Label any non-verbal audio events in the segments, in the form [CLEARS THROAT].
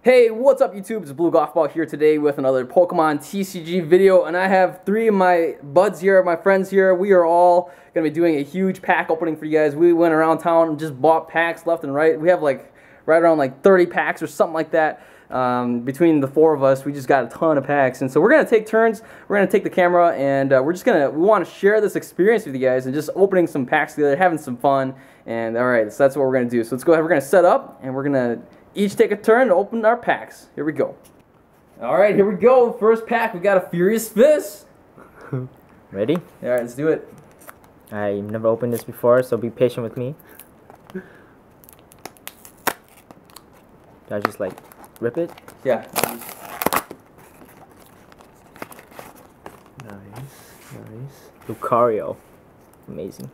Hey, what's up YouTube? It's Blue Golf Ball here today with another Pokemon TCG video and I have three of my buds here, my friends here. We are all going to be doing a huge pack opening for you guys. We went around town and just bought packs left and right. We have like right around like 30 packs or something like that. Um, between the four of us, we just got a ton of packs. And so we're going to take turns. We're going to take the camera and uh, we're just going to, we want to share this experience with you guys and just opening some packs together, having some fun. And alright, so that's what we're going to do. So let's go ahead. We're going to set up and we're going to each take a turn to open our packs. Here we go. All right, here we go. First pack, we got a Furious Fist. [LAUGHS] Ready? All right, let's do it. I've never opened this before, so be patient with me. Do I just like rip it? Yeah. Nice, nice. Lucario. Amazing.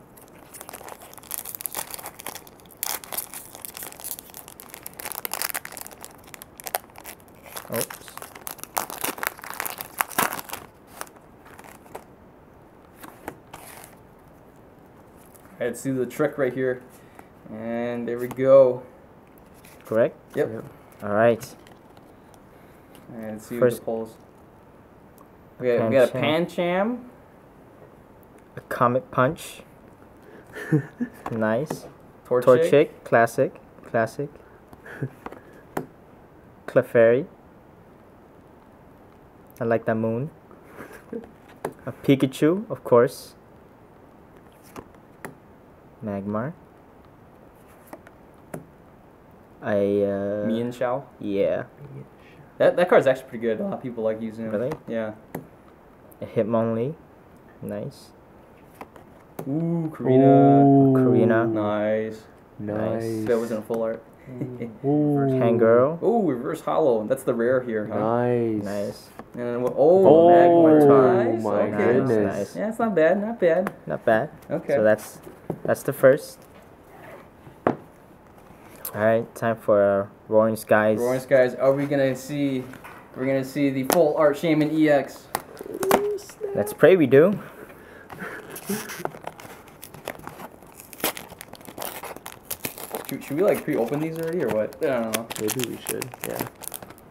Oops. All right, let's do the trick right here. And there we go. Correct? Yep. Yep. Alright. And let's see First- what the polls. Okay, we got a Pancham. Pancham. A Comet Punch. [LAUGHS] nice. Torchic. Torchic. Classic. Classic. Clefairy. I like that moon. A Pikachu, of course. Magmar. I uh Mienshao. yeah. That, that card's actually pretty good. A lot of people like using it. Really? Yeah. A Hitmonlee. Nice. Ooh, Korrina. Ooh, Korrina. Nice. Nice. That wasn't a full art. Ooh. [LAUGHS] Hangirl. Ooh, reverse hollow. That's the rare here, huh? Nice. Nice. And then what? Oh, Oh, Magmar. Nice. my okay. goodness. Nice. Yeah, it's not bad. Not bad. Not bad. Okay. So that's that's the first. Alright, time for uh, Roaring Skies. Roaring Skies. Are we gonna see? We're gonna see the full art Shaymin EX. Let's pray we do. Should, should we like pre-open these already or what? I don't know. Maybe we should. Yeah.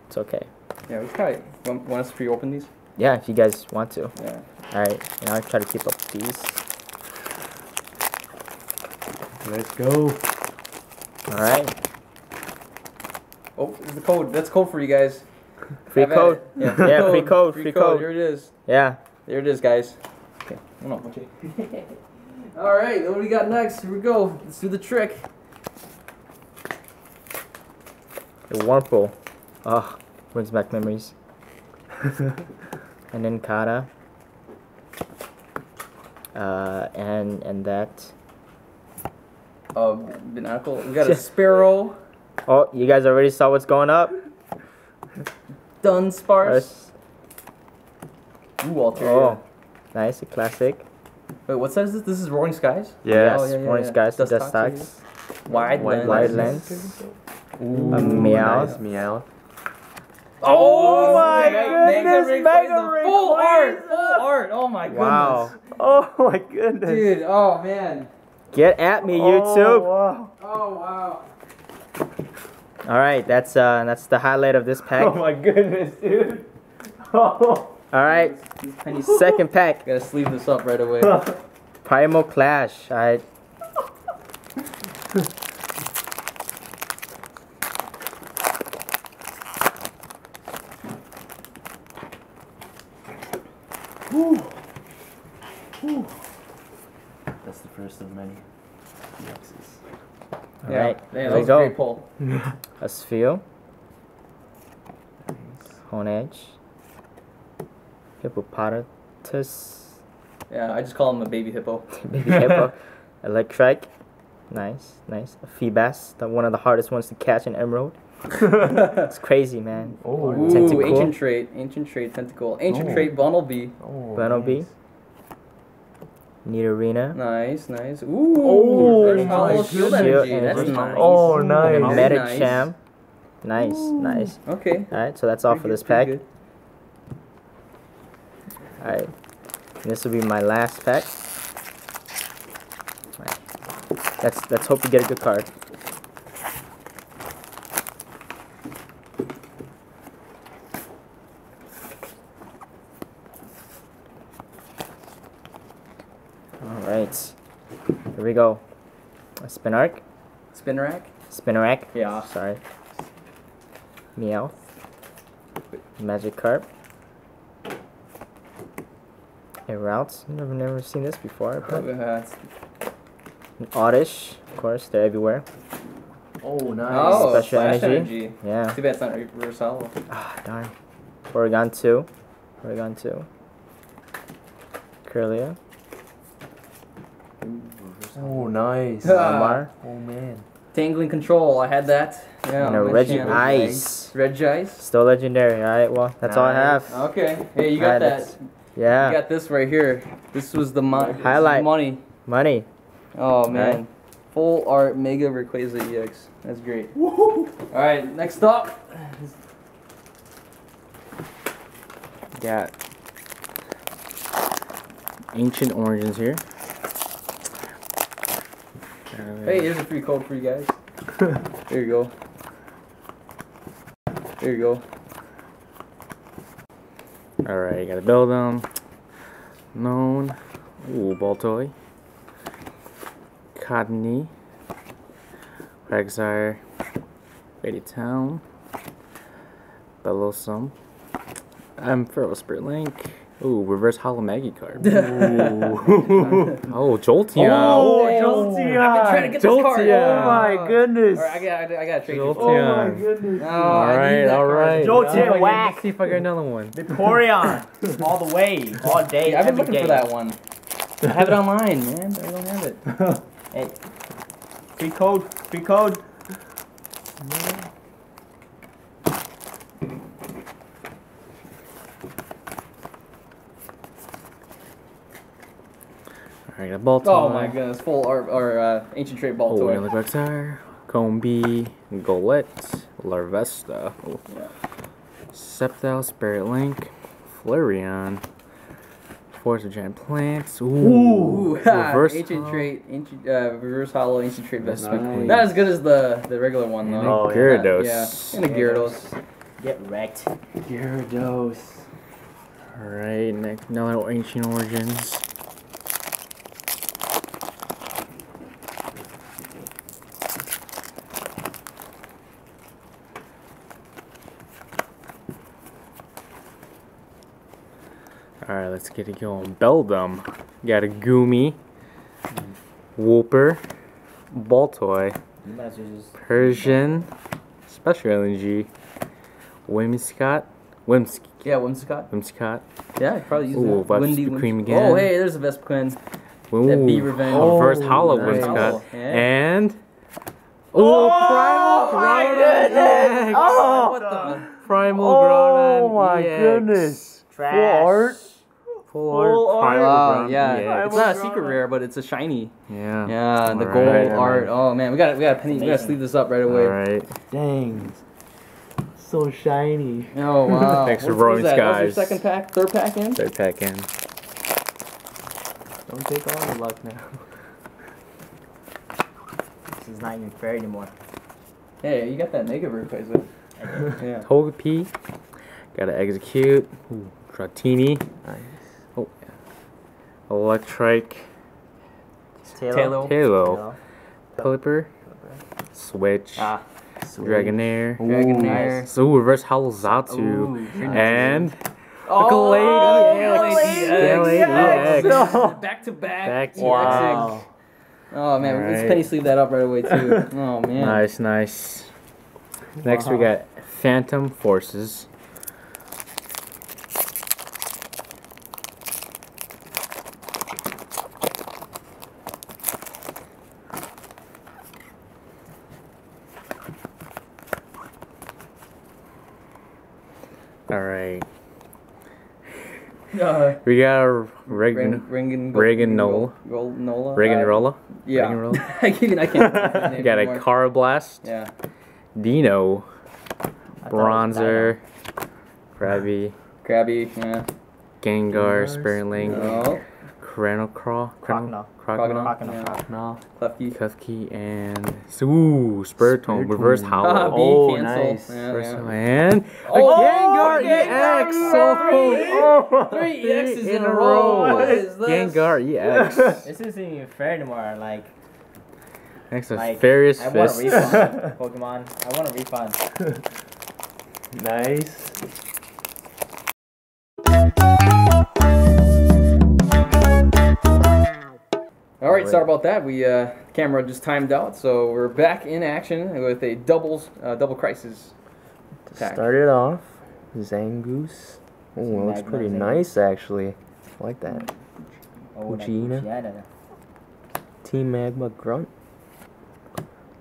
It's okay. Yeah, we probably want, want us to pre-open these. Yeah, if you guys want to. Yeah. Alright, and I'll try to keep up with these. Let's go. Alright. Oh, the code. That's code for you guys. Free Have at code. it. Yeah, Yeah, free code, free code. Here it is. Yeah. There it is, guys. Okay. Oh, no, okay. [LAUGHS] All right, what do we got next? Here we go. Let's do the trick. The Wurmple. Oh, brings back memories. [LAUGHS] and then Kata. Uh, and and that. Uh, Binacle. We got a [LAUGHS] Sparrow. Oh, you guys already saw what's going up? Dunsparce. First. Ooh, Walter. Oh, nice, a classic. Wait, what size is this? This is Roaring Skies? Yes. Oh, yeah, yeah, Orange yeah. Skies, Dust Dust Tox, Stocks. Wide, Wide lens. Wide lens. Ooh, A Meowth. Nice Meowth. Oh, my goodness, Ring Mega Ring Full art. Full art. Oh my goodness. Wow. Oh my goodness. Dude, oh man. Get at me, YouTube. Oh, YouTube. wow. Oh wow. All right, that's uh, that's the highlight of this [LAUGHS] pack. Oh my goodness, dude. Oh. [LAUGHS] All right, Penny second pack, Gotta sleeve this up right away. [LAUGHS] Primal Clash. All right, That's the first of many. X's. all yeah. right. Yeah, There that we was a great go. pull. [LAUGHS] A Sphere, Honedge, Hippopotamus, Yeah, I just call him a baby hippo. [LAUGHS] Baby Hippo, [LAUGHS] Electrike. Nice, nice. A Feebas, the one of the hardest ones to catch in Emerald. It's crazy, man. Oh, Ooh, Tentacle. ancient trait, ancient trait, tentacle, ancient Oh. trait, Bunnelby. oh Bunnelby. nice. Nidorina. Nice, nice. Ooh, Oh, reverse hollow my shield goodness. energy. That's nice. Oh, And nice. a Very Medicham. Nice, nice. Okay. Alright, so that's all for this pack. good. Alright. This will be my last pack. Alright. Let's let's hope we get a good card. Here we go. A Spinarch. Spin rack. Spinarak. Yeah. Sorry. Meowth. Magikarp. A Routes. Never never seen this before. But an Oddish. Of course, they're everywhere. Oh, nice. oh, Special Flash energy. Yeah. Too bad it's not reverse hollow. Ah, darn. Oregon 2. Oregon 2. Kirlia. Oh, nice. Lamar. Oh, man. Tangling control. I had that. Yeah. and a on my Reggie channel. Ice. Red Ice. Still legendary. Alright, well, that's all I have. Okay. Hey, you got Alright, that. that's- Yeah. You got this right here. This was the mon- this is Highlight. money. Money. Oh man. Alright. Full art Mega Rayquaza EX. That's great. Alright, next up. Got ancient origins here. Hey, here's a free code for you guys. [LAUGHS] Here you go. Here you go. Alright, you gotta build them. Known. Ooh, Baltoy. Cottonee. Quagsire. Ready Town. Bellossom. I'm Um, Feral Spirit Link. Ooh, reverse hollow Magikarp. [LAUGHS] Ooh. oh, Jolteon. Oh, oh I've been trying to get this card. Oh, my goodness. Alright, I got, I got to trade you. Jolteon. Oh, my goodness. Oh, I need Alright, that card. alright. Jolteon, Let's whack. see if I get another one. Vaporeon. [LAUGHS] all the way. All day. Yeah, I've been every looking for that one. I have it online, man. I don't have it. [LAUGHS] Hey. Free code. Free code. Alright, got Baltoy. Oh my goodness, full art or uh, ancient trait ball Oh, toy. another Quagsire. Combee. Golett. Larvesta. Oh. Yeah. Sceptile, Spirit Link, Flareon, Force of Giant Plants. Ooh, Ooh, reverse ancient hollow. trait, ancient uh, reverse hollow, ancient trait That's nice. Not as good as the the regular one though. a Oh, yeah. Gyarados. Yeah, and a Gyarados. Get wrecked. Gyarados. Alright, next another Ancient Origins. Alright, let's get it going. Beldum. Got a Goomy. Wooper. Baltoy. You might as well just. Persian. Special LNG. Whimsicott. Whimsicott. Yeah, Whimsicott. Whimsicott. Yeah, I could probably use Ooh, that. Vibes Windy Supreme Whims- again. Oh, hey, there's a Vespiquen. Ooh, That bee revenge. a reverse Oh, hollow nice. Whimsicott. Yeah. And. Oh, Primal my Groudon. Oh. what the? Oh. Primal Oh, Groudon my EX. goodness. Trash. Full art. Full Full art. art. Primal Groudon yeah, it's not a secret rare, but it's a shiny. Yeah. Yeah, and the Alright, gold alright. art. Oh man, we got to we got to penny. We got to Amazing. sleeve this up right away. Alright. Dang. So shiny. Oh wow. [LAUGHS] Thanks for What's- Roaring what's that? What's your second pack, third pack in? Third pack in. Don't take all the luck now. [LAUGHS] This is not even fair anymore. Hey, you got that mega Rayquaza. [LAUGHS] Yeah. Togepi. Gotta execute. Ooh, Dratini. Nice. Yeah. Electrike. Taylor. Taylor. Pelipper. Switch. Ah. Dragonair. Dragonair. So reverse Hollow Xatu. Ooh. And Oh, Galady Galady X. X. No. [LAUGHS] Back to back. Back to Wow. Oh man, let's Alright. penny sleeve that up right away too. [LAUGHS] Oh man. nice, nice. Next we got Phantom Forces. Alright. Uh, We got a Regan Ring, Ringen, Reganola. Gold, Nola. Reganrolla. Yeah. Reganrolla. [LAUGHS] I can't. I can't. [LAUGHS] Got a anymore. Carablast. Yeah. Dino. I thought it was Bronzor. Krabby. Krabby. Yeah. Gengar. Gengar, Spirit Link. Oh. Cranocraw, Croconaw. Croconaw. Croconaw. Yeah. No. Klefki. Klefki, and ooh, Spiritomb, reverse Spiritomb. Ah. B Oh, cancel. nice. Yeah, Reverse yeah. hollow, and Oh, a Gengar Gengar! EX. So Three- oh, three three EXs in a row. What is this? Gengar EX. [LAUGHS] This isn't even fair anymore. Like, Next is like Farius I want a Fist. refund, [LAUGHS] Pokemon. I want a refund. Nice. Right, sorry about that. We uh, camera just timed out, so we're back in action with a doubles uh, double crisis. Start it off, Zangoose. Oh, it looks pretty nice actually. I like that. Oh, Poochyena. Poochyena. Team Magma Grunt.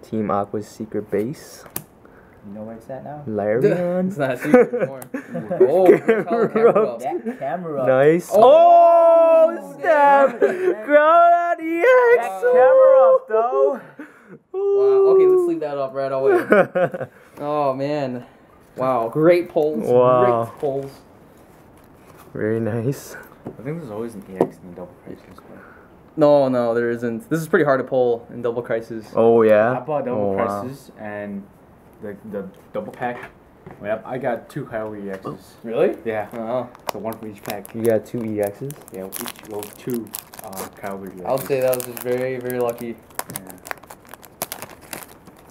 Team Aqua's Secret Base. You know where it's at now? [LAUGHS] it's Larian. not a secret anymore. oh, reverse hollow camera up. That camera. Nice. Oh, Oh, snap! [LAUGHS] Ground EX! That camera up, though. Wow. Okay, let's leave that up right away. [LAUGHS] Oh man. Wow. Great polls. Wow. Great polls. Very nice. I think there's always an EX in the double crisis. No, no, there isn't. This is pretty hard to pull in double crisis. Oh yeah. I bought double oh, wow. crisis and the the double pack. Yep, I got two Kyle EXs. Really? Yeah, Oh, so one for each pack. You got two EXs. Yeah, each well two uh, Kyle EXs. I would say that was just very, very lucky. Yeah.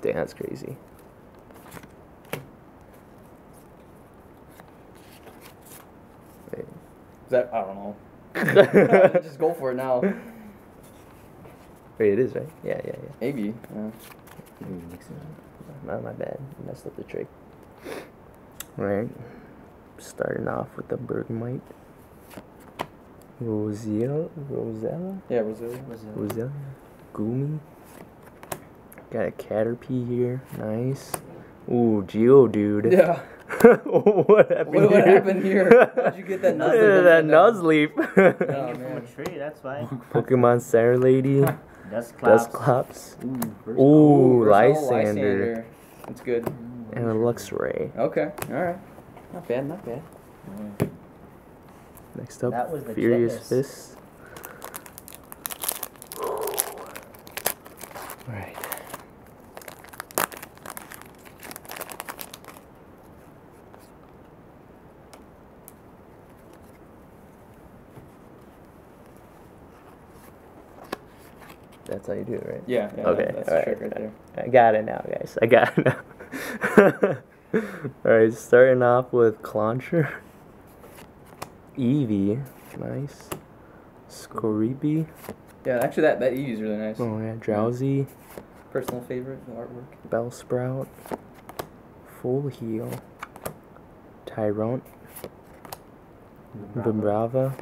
Damn, that's crazy. Wait. Is that I don't know. [LAUGHS] just go for it now. Wait, it is right. Yeah, yeah, yeah. Maybe. Yeah. Not my bad. Messed up the trick. Right. Starting off with the Bergmite. Rosella. Rosella. Yeah, Brazil. Rosella. Goomy. Got a Caterpie here. Nice. Ooh, Geodude. Yeah. [LAUGHS] what happened What, what here? happened here? How'd you get that Yeah, [LAUGHS] nuzz? that Nuzleaf. Oh, [LAUGHS] from a oh, tree, that's why. Pokemon Sarah Lady. Dust clouds. Dusclops. Ooh, Ooh, Versatile Lysander. That's good. And a Luxray. Okay. All right. Not bad. Not bad. Next up, That was the Furious Jetness. Fist. Right. That's how you do it, right? Yeah. yeah Okay, That, that's alright, the trick right there. I got it now, guys. I got it now. [LAUGHS] Alright, starting off with Clauncher. Eevee. Nice. Skorupi. Yeah. Actually, that that Eevee is really nice. Oh yeah, Drowzee. Personal favorite. The artwork. Bellsprout. Full Heal. Tyrant. Vibrava.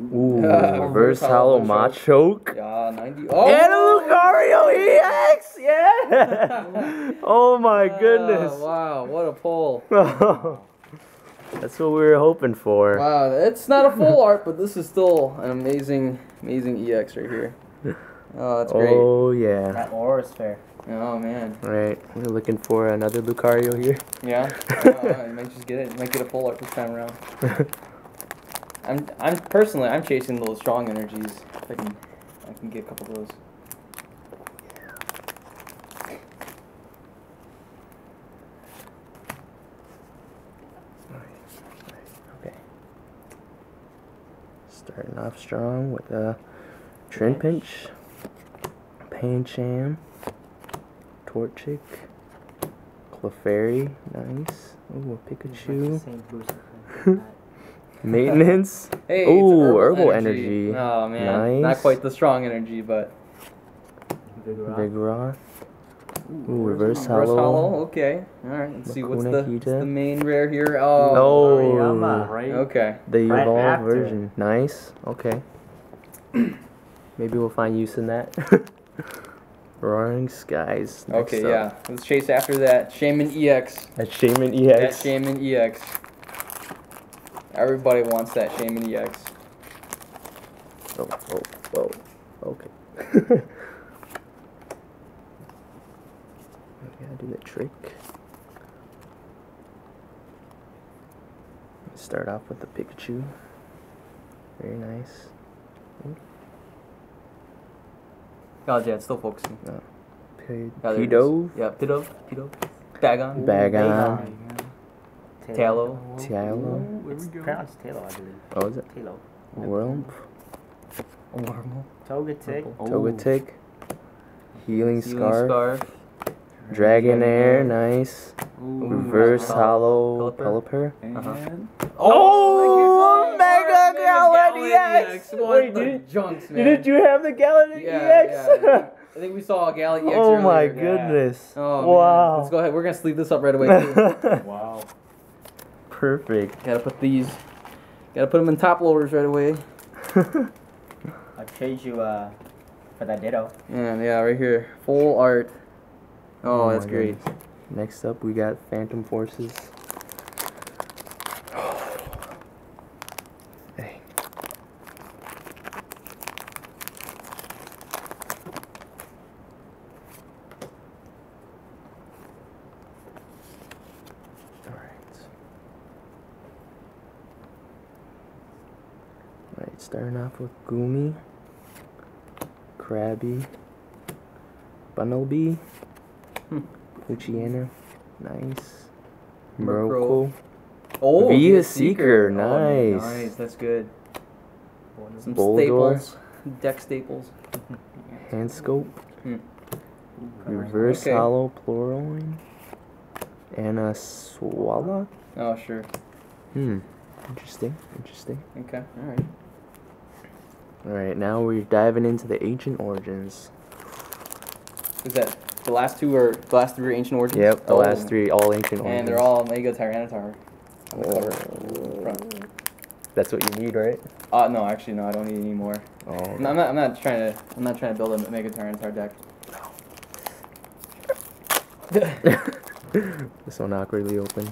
Ooh, Yeah, reverse reverse hollow hollow Machoke. Yeah. Ninety. Oh. And a Lucario EX! Yeah! [LAUGHS] oh my goodness. Oh, wow. What a pull. [LAUGHS] That's what we were hoping for. Wow, it's not a full art, but this is still an amazing, amazing EX right here. [LAUGHS] Oh, that's great. Oh yeah. That aura is fair. Oh man, All right, we're looking for another Lucario here. yeah. oh, you might just get it. You might get a full art this time around. I'm, I'm personally, I'm chasing those strong energies. If I can, I can get a couple of those. Okay. Starting off strong with a Trinpinch, Pancham, Torchic, Clefairy, nice. Ooh, a Pikachu. [LAUGHS] Same boost effect. Maintenance. Hey, it's Ooh, herbal energy. Oh man, not quite the strong energy, but Vigoroth. Vigoroth. Ooh, reverse reverse hollow. hollow. Okay, all right. Let's see what's the, what's the main rare here. Oh, Oh, Toriyama. Right? okay. the Right evolved after. version. Nice. Okay. [CLEARS THROAT] Maybe we'll find use in that. [LAUGHS] Roaring Skies. next Okay, up. yeah. Let's chase after that. Shaymin EX. That Shaymin That EX. Shaymin EX. Everybody wants that Shaymin EX. Oh, oh, oh whoa. [LAUGHS] Okay. I gotta do the trick. Start off with the Pikachu. Very nice. Oh, yeah, it's still focusing. P- Yeah, there it is. Pido. Yeah, Pido. Pido. Bagon. Bagon. Talo. Tialo. It's pronounced Talo, I believe. Oh, is it? Talo. Worm. Wormhole. Togetic. Togetic. Healing Healing Scarf. Scarf. Dragonair. Nice. Reverse Hollow. Hollow. Pelipper. Uh-huh. Oh, Mega Galleon EX! Wait, the did, junks, man. didn't you have the Galleon Yeah, EX? yeah. I think we saw a Galley EX oh my earlier. goodness. Oh, man. Let's go ahead. We're going to sleeve this up right away, too. [LAUGHS] Wow. Perfect. Gotta put these. Gotta put them in top loaders right away. [LAUGHS] I'll trade you uh, for that Ditto. And yeah, right here. Full art. Oh, Oh that's my great. Next up, we got Phantom Forces. Hey. Alright. Alright, with Goomy, Krabby, Bunnelby, Hmm. Luciana, nice. Murkrow. Oh, Via Via Seeker, Oh, nice. nice, that's good. Some Boldore. staples. [LAUGHS] Deck staples. [LAUGHS] Handscope, Hmm. Reverse Okay. Hollow Pluraloin, and a Swallow. Oh, sure. Hmm, interesting, interesting. Okay, alright. Alright, now we're diving into the ancient origins. Is that the last two are the last three are ancient origins? Yep, the Oh, last three, all ancient origins. And they're all Mega Tyranitar. on the cover, front. That's what you need, right? Uh, no, actually, no, I don't need any more. Oh, No, I'm not. I'm not trying to. I'm not trying to build a Mega Tyranitar deck. No. [LAUGHS] this one awkwardly open.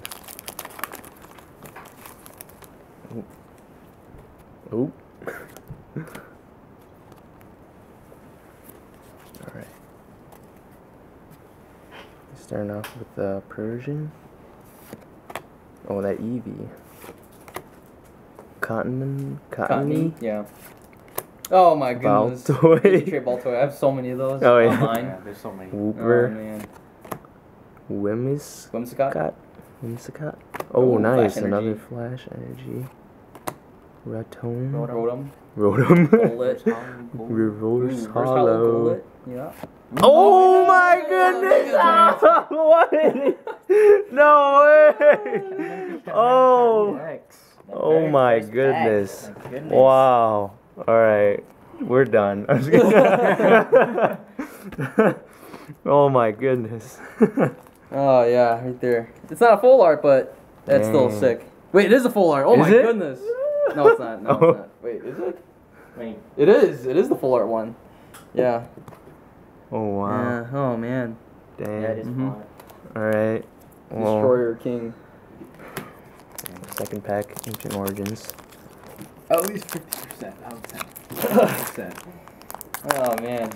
Oop. Oop. Alright. Starting off with the Persian. Oh, that Eevee. Cotton, Cottonee, Yeah. Oh my goodness. Baltoy. Trade Baltoy. I have so many of those. Oh, yeah. Online. there's so many. Oh Wooper, man. Wimmis, Whimsicott. Got Whimsicott. Oh, Oh, nice. Flash Another Energy. flash energy. Ratone. Rotom. Rotom. Reverse um, [LAUGHS] Hollow. Yeah. Oh my [LAUGHS] [LAUGHS] Oh, oh. oh goodness! my what? no way! Oh! Oh my goodness. Wow. Alright. We're done. I'm just kidding. oh my goodness. Oh yeah, right there. It's not a full art, but that's still sick. Wait, it is a full art. Oh Is my it? goodness. No, it's not. No, Oh. it's not. [LAUGHS] Wait, is it? Wait, It is. It is the full art one. Yeah. Oh wow. Yeah. Oh man. Dang. that is Mhm. Alright. Well, Destroyer King. second pack, Ancient Origins. At least 50% out of 10. 50%. [LAUGHS] Oh man.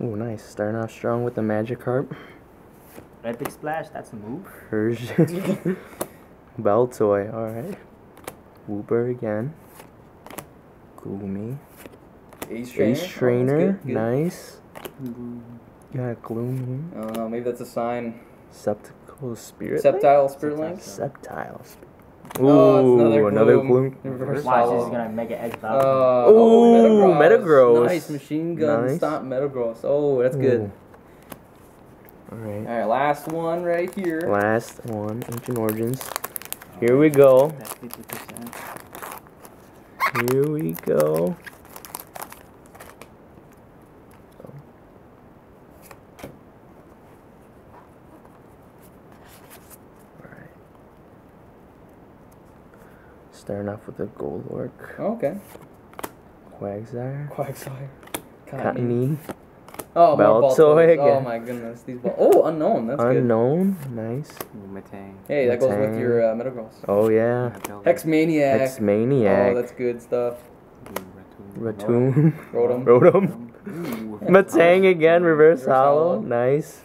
Oh, nice. Starting off strong with the Magikarp. Epic Splash, that's a move. Persian. [LAUGHS] Baltoy, alright. Wooper again. Gloomy. Ace Trainer. Ace Oh, good, good. nice. Got Gloom I don't know. Maybe that's a sign. Septical Spirit. Sceptile Spirit. Link. Sceptile Spirit. Oh, Ooh, another another Gloom. Gloom. Reverse Watch, this is gonna Mega Edge Uh, Valve. oh, Ooh, Metagross. Nice machine gun Nice. stomp Metagross. Oh, that's good. Alright. All right, last one right here. Last one, Ancient Origins. Here we go. Here we go. Starting off with a Golork, Oh, okay. Quagsire, Quagsire. Cottonee, Oh, more Baltoy Baltoys. Oh my goodness, these ball. Oh, unknown. That's good. Unknown, nice. Ooh, Metang. Hey, that goes with your uh, Metagross. Oh yeah, Hex Maniac. Hex Maniac, Oh, that's good stuff. Ratoon, Rotom. Rotom, Ooh, Yeah. Matang again, Reverse Reverse Hollow, Hollow. nice.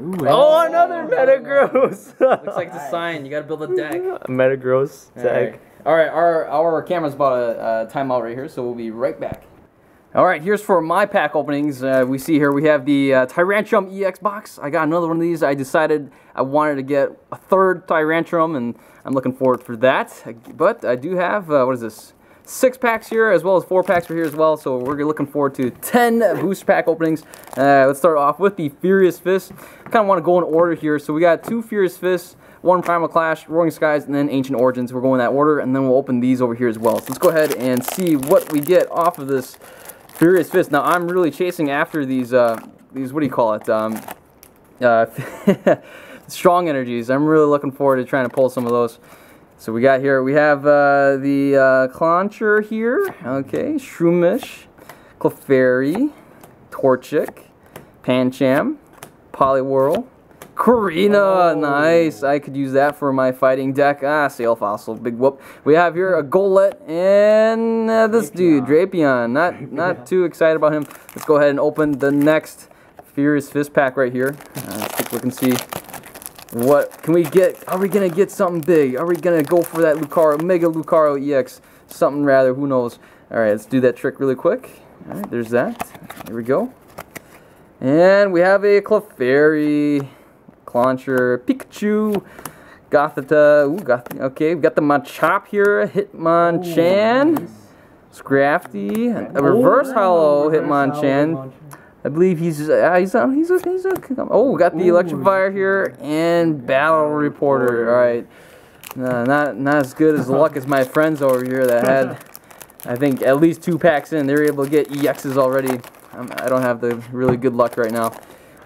Ooh, Oh, another Metagross. Looks like it's a sign. You gotta build a deck. [LAUGHS] a Metagross All deck. All right, our our camera's about a, a timeout right here, so we'll be right back. All right, here's for my pack openings. Uh, we see here we have the uh, Tyrantrum EX box. I got another one of these. I decided I wanted to get a third Tyrantrum, and I'm looking forward for that. But I do have uh, what is this? Six packs here, as well as four packs for here as well. So we're looking forward to 10 booster pack openings. Uh, let's start off with the Furious Fist. Kind of want to go in order here. So we got two Furious Fists, one Primal Clash, Roaring Skies, and then Ancient Origins. We're going that order, and then we'll open these over here as well. So let's go ahead and see what we get off of this Furious Fist. Now I'm really chasing after these, uh, these what do you call it? Um, uh, [LAUGHS] strong energies. I'm really looking forward to trying to pull some of those. So we got here, we have uh, the uh, Clauncher here, okay, Shroomish, Clefairy, Torchic, Pancham, Poliwhirl, Korrina, nice. I could use that for my fighting deck. Ah, Sail Fossil, big whoop. We have here a Golett and uh, this dude, Drapion. Not not too excited about him. Let's go ahead and open the next Furious Fist pack right here. Uh, let's take a look and see what can we get? Are we gonna get something big? Are we gonna go for that Lucario, Mega Lucario EX? Something rather, who knows? Alright, let's do that trick really quick. Alright, there's that. Here we go. And we have a Clefairy, Clauncher, Pikachu, Gothita, ooh, Goth okay, we've got the Machop here, Hitmonchan, Scrafty, a reverse hollow Hitmonchan. I believe he's uh, he's uh, he's a, he's a, oh we got the electrifier here and battle reporter. All right, uh, not not as good as luck as my [LAUGHS] friends over here that had I think at least two packs in. They were able to get EXs already. Um, I don't have the really good luck right now.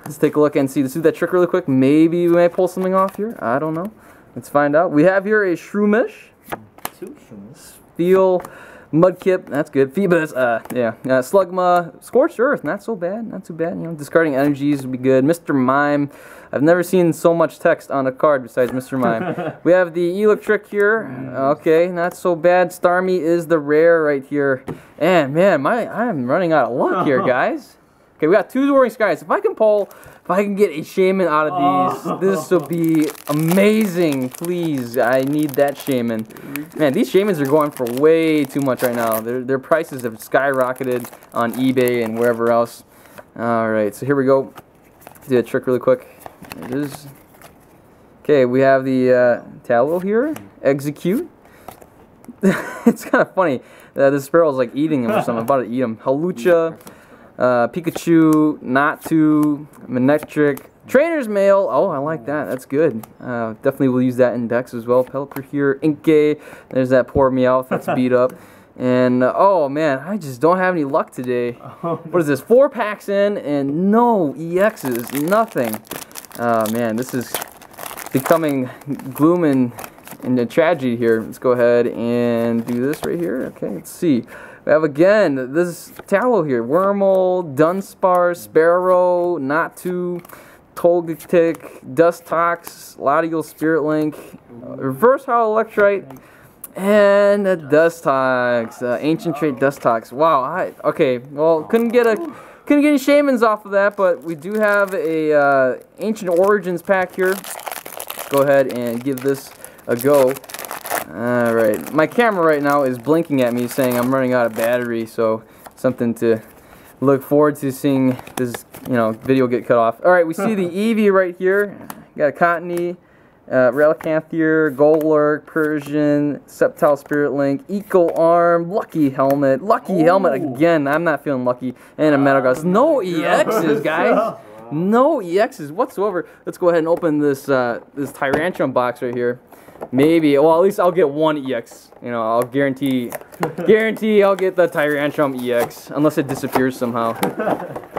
Let's take a look and see. Let's do that trick really quick. Maybe we may pull something off here. I don't know. Let's find out. We have here a Shroomish. Two Shrooms. Steel, Mudkip, that's good. Feebas, uh, yeah. Uh, Slugma, Scorched Earth, not so bad, not too bad. You know, discarding energies would be good. Mr. Mime, I've never seen so much text on a card besides Mr. Mime. [LAUGHS] we have the Electric here. Okay, not so bad. Starmie is the rare right here. And man, my I'm running out of luck here, [LAUGHS] guys. Okay, we got two Roaring Skies. If I can pull, if I can get a Shaymin out of these, this will be amazing. Please, I need that Shaymin. Man, these Shaymins are going for way too much right now. Their, their prices have skyrocketed on eBay and wherever else. Alright, so here we go. Do a trick really quick. It is. Okay, we have the uh, Tallow here. Execute. [LAUGHS] it's kind of funny. Uh, this sparrow's like eating him or something. I'm about to eat him. Hawlucha, uh, Pikachu, Natu, Manectric, Trainer's Mail. Oh, I like that. That's good. Uh, definitely will use that in decks as well. Pelipper here. Inkay. There's that poor Meowth that's beat up. [LAUGHS] And uh, oh man, I just don't have any luck today. [LAUGHS] What is this? Four packs in and no EXs, nothing. Oh man, this is becoming gloom and, and a tragedy here. Let's go ahead and do this right here. Okay, let's see. We have again this Tallow here. Wormhole, Dunsparce, Sparrow, Natu, Togetic, Dustox, Latial Spirit Link, uh, Reverse Hollow Electrite, and a Dustox, uh, Ancient Trait Dustox. Wow, I, okay, well, couldn't get a, couldn't get any Shaymins off of that, but we do have a uh, Ancient Origins pack here. Go ahead and give this a go. Alright, my camera right now is blinking at me saying I'm running out of battery, so something to look forward to seeing this, you know, video get cut off. Alright, we see the [LAUGHS] Eevee right here. Got a Cottonee, uh, Relicanthir, Golurk, Persian, Sceptile Spirit Link, Eco Arm, Lucky Helmet, Lucky Helmet again. I'm not feeling lucky. And a Metal Metagross. No EXs, [LAUGHS] guys. No EXs whatsoever. Let's go ahead and open this uh, this Tyrantrum box right here. Maybe. Well, at least I'll get one EX. You know, I'll guarantee, [LAUGHS] guarantee I'll get the Tyrantrum EX unless it disappears somehow. [LAUGHS]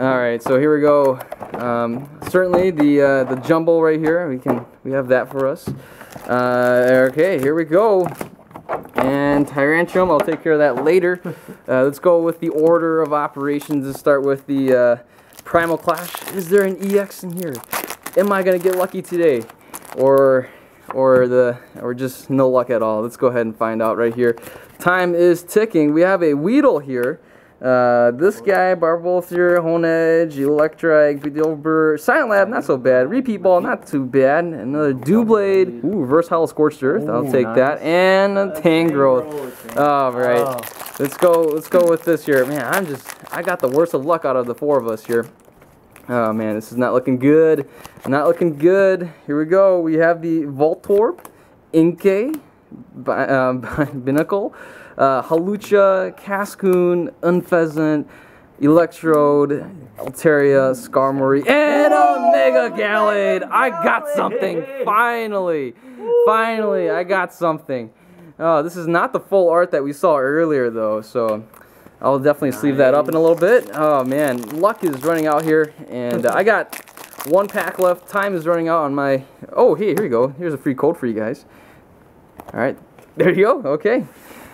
All right, so here we go. Um, certainly the uh, the jumble right here. We can we have that for us. Uh, okay, here we go. And Tyrantrum, I'll take care of that later. [LAUGHS] Uh, let's go with the order of operations and start with the uh, Primal Clash. Is there an EX in here? Am I gonna get lucky today, or or the or just no luck at all? Let's go ahead and find out right here. Time is ticking. We have a Weedle here. Uh, this guy, Barbolthier, Honedge, Electrike, Vidilber, Silent Lab, not so bad. Repeat Ball, not too bad. Another Dewblade. Ooh, Reverse Hollow Scorched Earth. I'll take nice. that. And a Tangrowth. All right. Oh. Let's go. Let's go with this here. Man, I'm just. I got the worst of luck out of the four of us here. Oh man, this is not looking good. Not looking good. Here we go. We have the Voltorb, Inkay, Bi- [LAUGHS] um, Binacle, uh, Hawlucha, Cascoon, Unpheasant, Electrode, Altaria, Skarmory, and Omega Gallade. I got something. Finally. Finally, I got something. Oh, this is not the full art that we saw earlier though, so I'll definitely sleeve that up in a little bit. Oh man, luck is running out here, and uh, I got one pack left. Time is running out on my. Oh, hey, here you go. Here's a free code for you guys. All right, [LAUGHS] there you go. Okay,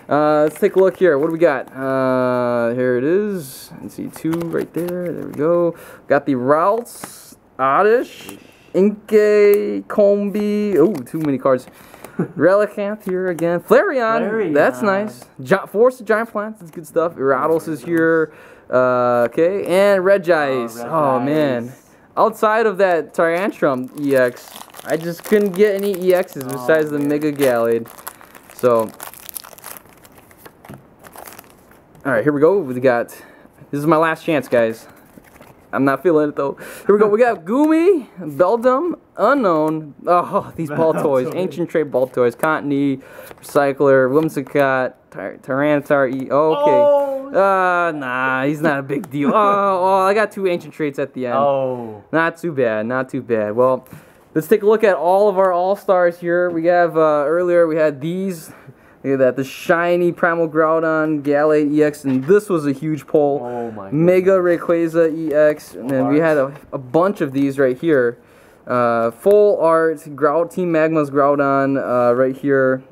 uh, let's take a look here. What do we got? Uh, here it is. Let's see, two right there. There we go. Got the routes, Oddish, Inkay, Combee. Oh, too many cards. [LAUGHS] Relicanth here again. Flareon. That's nice. Gi- Force of Giant Plants. That's good stuff. Rattles is here. Uh, okay. And Regice. Red Oh, man. Outside of that Tyrantrum EX, I just couldn't get any EXs besides the man. Mega Gallade. So. Alright, here we go. We got. This is my last chance, guys. I'm not feeling it though. Here we go. We got Goomy, Beldum, Unknown. Oh, these ball toys. Ancient Trade ball toys. Contney, Recycler, Whimsicott, Tyr- Tyranitar. E- okay. Uh, nah, he's not a big deal. Oh, oh, I got two Ancient Traits at the end. Oh. Not too bad, not too bad. Well, let's take a look at all of our all-stars here. We have, uh, earlier we had these. Look at that, the shiny Primal Groudon, Gallade EX, and this was a huge pull. Oh my god. Mega Rayquaza EX, and then we had a, a bunch of these right here. Uh, full art, Groud, Team Magma's Groudon uh, right here.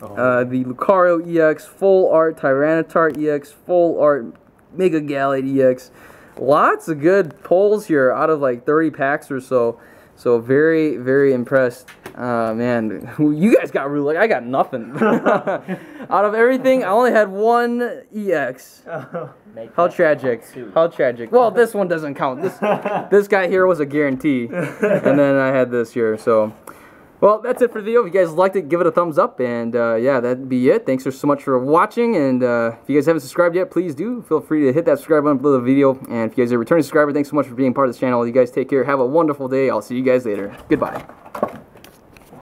Oh. Uh, the Lucario EX, full art, Tyranitar EX, full art, Mega Gallade EX. Lots of good pulls here out of like 30 packs or so. So very, very impressed. Uh, man, you guys got really lucky. I got nothing. [LAUGHS] out of everything, I only had one EX. Make How tragic. How tragic. Well, this one doesn't count. This [LAUGHS] this guy here was a guarantee. and then I had this here. So, well, that's it for the video. If you guys liked it, give it a thumbs up. And uh, yeah, that'd be it. Thanks so much for watching. And uh, if you guys haven't subscribed yet, please do. Feel free to hit that subscribe button below the video. And if you guys are a returning subscriber, thanks so much for being part of this channel. You guys take care. Have a wonderful day. I'll see you guys later. Goodbye.